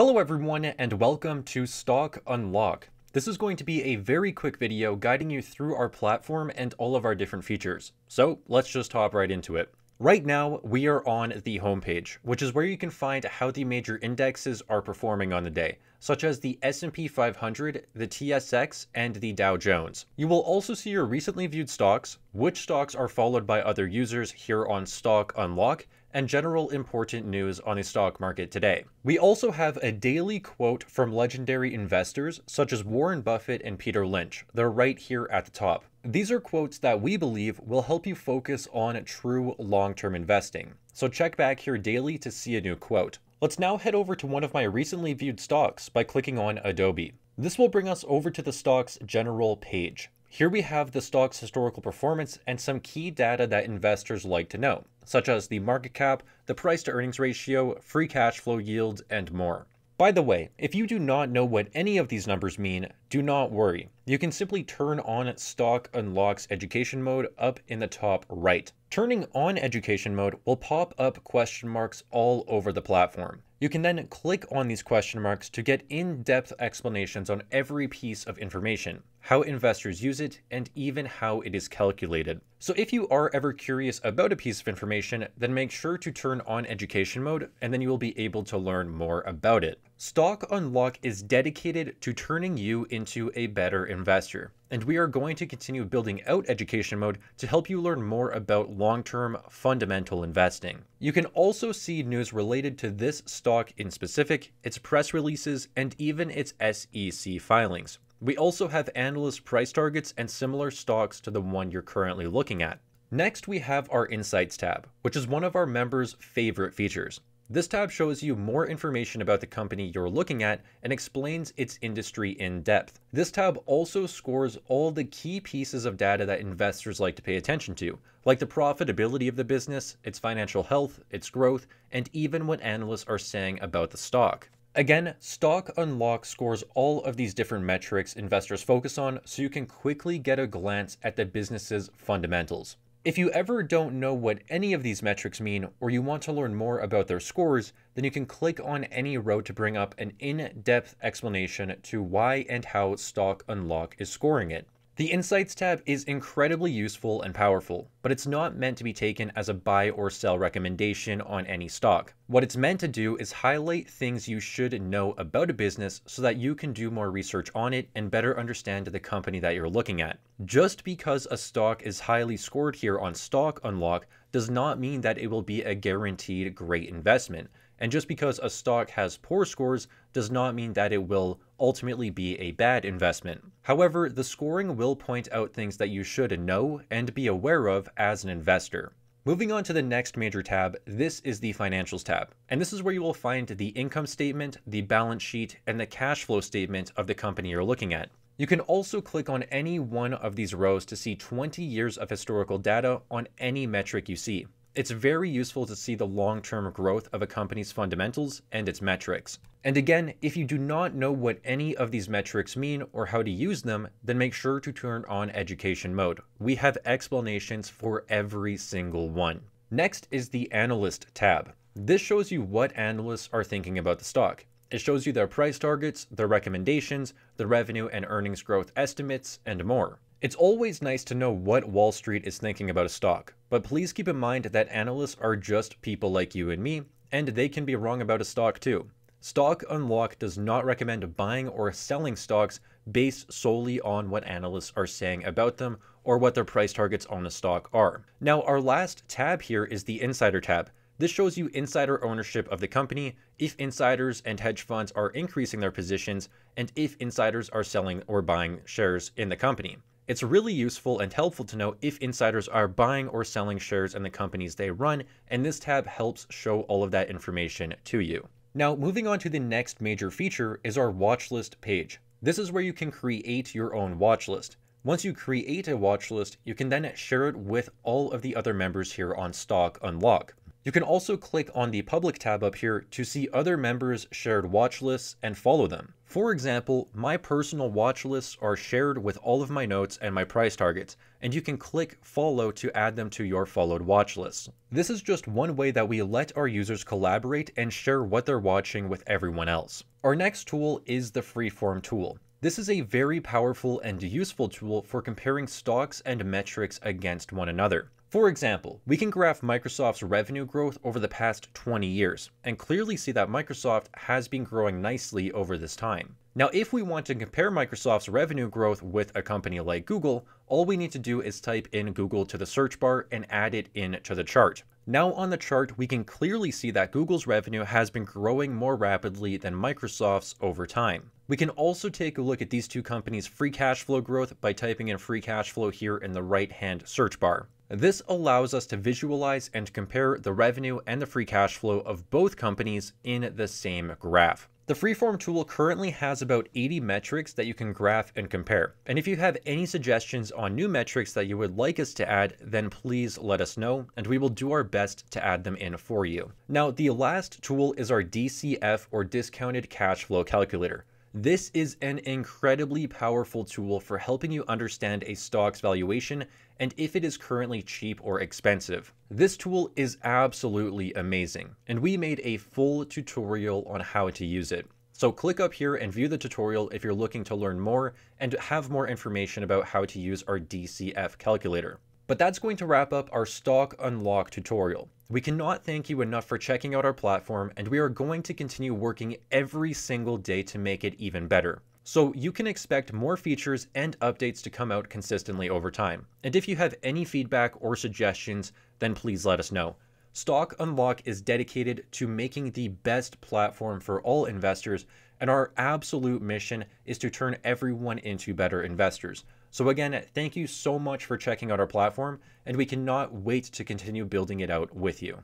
Hello everyone and welcome to Stock Unlock. This is going to be a very quick video guiding you through our platform and all of our different features. So let's just hop right into it. Right now, we are on the homepage, which is where you can find how the major indexes are performing on the day, such as the S&P 500, the TSX, and the Dow Jones. You will also see your recently viewed stocks, which stocks are followed by other users here on Stock Unlock, and general important news on the stock market today. We also have a daily quote from legendary investors such as Warren Buffett and Peter Lynch. They're right here at the top. These are quotes that we believe will help you focus on true long-term investing. So check back here daily to see a new quote. Let's now head over to one of my recently viewed stocks by clicking on Adobe. This will bring us over to the stock's general page. Here we have the stock's historical performance and some key data that investors like to know, such as the market cap, the price to earnings ratio, free cash flow yield, and more. By the way, if you do not know what any of these numbers mean, do not worry. You can simply turn on Stock Unlocks Education Mode up in the top right. Turning on Education Mode will pop up question marks all over the platform. You can then click on these question marks to get in-depth explanations on every piece of information, how investors use it, and even how it is calculated. So if you are ever curious about a piece of information, then make sure to turn on education mode and then you will be able to learn more about it. Stock Unlock is dedicated to turning you into a better investor and we are going to continue building out education mode to help you learn more about long-term fundamental investing. You can also see news related to this stock in specific, its press releases, and even its SEC filings. We also have analyst price targets and similar stocks to the one you're currently looking at. Next, we have our Insights tab, which is one of our members' favorite features. This tab shows you more information about the company you're looking at and explains its industry in depth. This tab also scores all the key pieces of data that investors like to pay attention to, like the profitability of the business, its financial health, its growth, and even what analysts are saying about the stock. Again, Stock Unlock scores all of these different metrics investors focus on so you can quickly get a glance at the business's fundamentals. If you ever don't know what any of these metrics mean, or you want to learn more about their scores, then you can click on any row to bring up an in-depth explanation to why and how Stock Unlock is scoring it. The Insights tab is incredibly useful and powerful, but it's not meant to be taken as a buy or sell recommendation on any stock. What it's meant to do is highlight things you should know about a business so that you can do more research on it and better understand the company that you're looking at. Just because a stock is highly scored here on Stock Unlock does not mean that it will be a guaranteed great investment. And just because a stock has poor scores does not mean that it will ultimately be a bad investment. However, the scoring will point out things that you should know and be aware of as an investor. Moving on to the next major tab, this is the Financials tab. And this is where you will find the income statement, the balance sheet, and the cash flow statement of the company you're looking at. You can also click on any one of these rows to see 20 years of historical data on any metric you see. It's very useful to see the long-term growth of a company's fundamentals and its metrics. And again, if you do not know what any of these metrics mean or how to use them, then make sure to turn on education mode. We have explanations for every single one. Next is the analyst tab. This shows you what analysts are thinking about the stock. It shows you their price targets, their recommendations, the revenue and earnings growth estimates, and more. It's always nice to know what Wall Street is thinking about a stock, but please keep in mind that analysts are just people like you and me, and they can be wrong about a stock too. Stock Unlock does not recommend buying or selling stocks based solely on what analysts are saying about them or what their price targets on the stock are. Now, our last tab here is the Insider tab. This shows you insider ownership of the company, if insiders and hedge funds are increasing their positions, and if insiders are selling or buying shares in the company. It's really useful and helpful to know if insiders are buying or selling shares in the companies they run, and this tab helps show all of that information to you. Now, moving on to the next major feature is our watchlist page. This is where you can create your own watchlist. Once you create a watchlist, you can then share it with all of the other members here on Stock Unlock. You can also click on the public tab up here to see other members' shared watch lists and follow them. For example, my personal watch lists are shared with all of my notes and my price targets, and you can click follow to add them to your followed watch lists. This is just one way that we let our users collaborate and share what they're watching with everyone else. Our next tool is the Freeform tool. This is a very powerful and useful tool for comparing stocks and metrics against one another. For example, we can graph Microsoft's revenue growth over the past 20 years and clearly see that Microsoft has been growing nicely over this time. Now, if we want to compare Microsoft's revenue growth with a company like Google, all we need to do is type in Google to the search bar and add it in to the chart. Now on the chart, we can clearly see that Google's revenue has been growing more rapidly than Microsoft's over time. We can also take a look at these two companies' free cash flow growth by typing in free cash flow here in the right-hand search bar. This allows us to visualize and compare the revenue and the free cash flow of both companies in the same graph. The Freeform tool currently has about 80 metrics that you can graph and compare. And if you have any suggestions on new metrics that you would like us to add, then please let us know and we will do our best to add them in for you. Now, the last tool is our DCF or Discounted Cash Flow Calculator. This is an incredibly powerful tool for helping you understand a stock's valuation and if it is currently cheap or expensive. This tool is absolutely amazing, and we made a full tutorial on how to use it. So click up here and view the tutorial if you're looking to learn more and have more information about how to use our DCF calculator. But that's going to wrap up our stock unlock tutorial. We cannot thank you enough for checking out our platform, and we are going to continue working every single day to make it even better. So you can expect more features and updates to come out consistently over time. And if you have any feedback or suggestions, then please let us know. Stock Unlock is dedicated to making the best platform for all investors, and our absolute mission is to turn everyone into better investors. So again, thank you so much for checking out our platform, and we cannot wait to continue building it out with you.